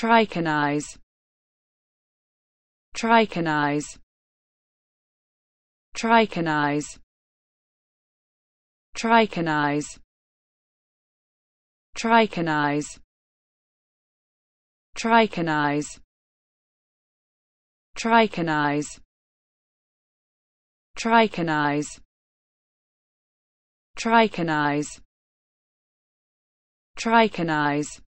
Triconize. Triconize. Triconize. Triconize. Triconize. Triconize. Triconize. Triconize. Triconize. Triconize.